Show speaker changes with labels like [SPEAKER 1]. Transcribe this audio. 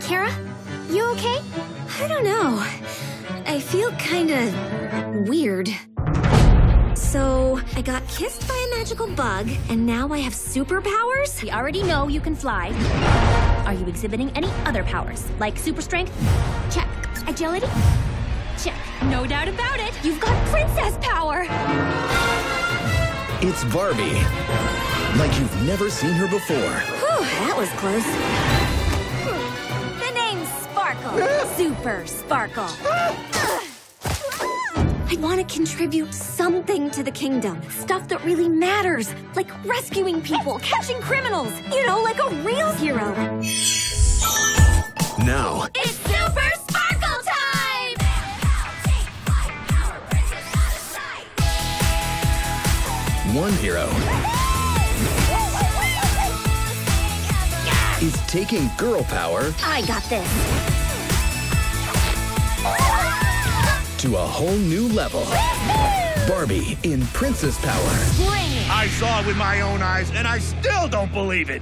[SPEAKER 1] Kara, you okay?
[SPEAKER 2] I don't know. I feel kinda weird. So, I got kissed by a magical bug, and now I have superpowers?
[SPEAKER 1] We already know you can fly. Are you exhibiting any other powers, like super strength? Check. Agility? Check. No doubt about it. You've got princess power.
[SPEAKER 3] It's Barbie. Like you've never seen her before.
[SPEAKER 2] Whew, that was close.
[SPEAKER 1] The name's Sparkle. Super Sparkle.
[SPEAKER 2] I want to contribute something to the kingdom. Stuff that really matters. Like rescuing people, catching criminals. You know, like a real hero.
[SPEAKER 3] Now,
[SPEAKER 1] It's Super Sparkle time!
[SPEAKER 3] one hero is taking girl power
[SPEAKER 2] I got this.
[SPEAKER 3] To a whole new level. Barbie in Princess Power.
[SPEAKER 1] Bring it!
[SPEAKER 4] I saw it with my own eyes, and I still don't believe it.